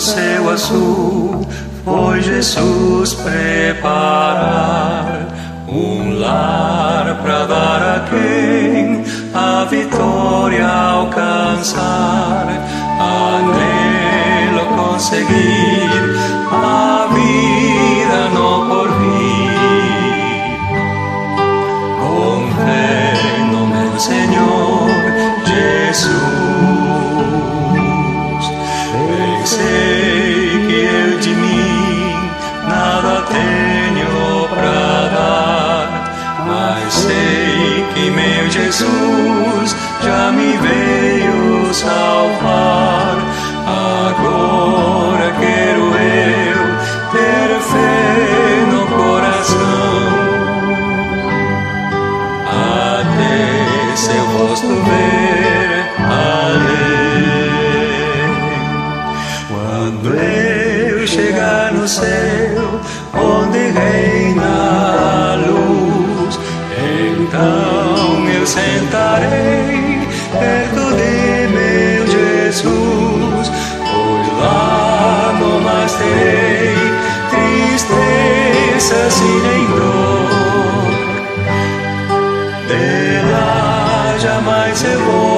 Do céu azul, foi Jesus preparar um lar para dar a quem a vitória alcançar. Anelo conseguir a vida no porvir. Com fé no meu Senhor Jesus já me veio salvar. Agora quero eu ter fé no coração, até seu rosto ver além. Quando eu chegar no céu, onde sentarei perto de meu Jesus, pois lá não mais terei tristezas e nem dor. De lá jamais eu vou.